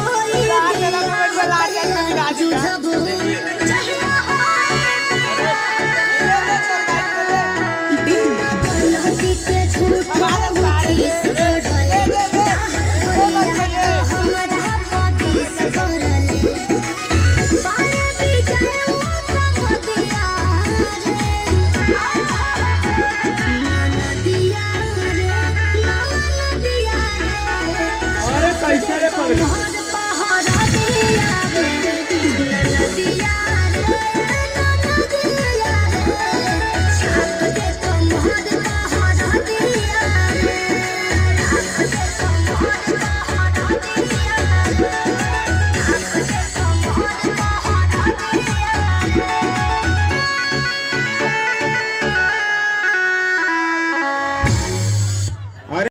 होई